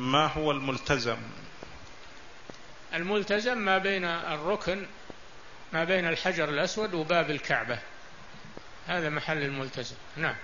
ما هو الملتزم؟ الملتزم ما بين الركن ما بين الحجر الأسود وباب الكعبة. هذا محل الملتزم. نعم.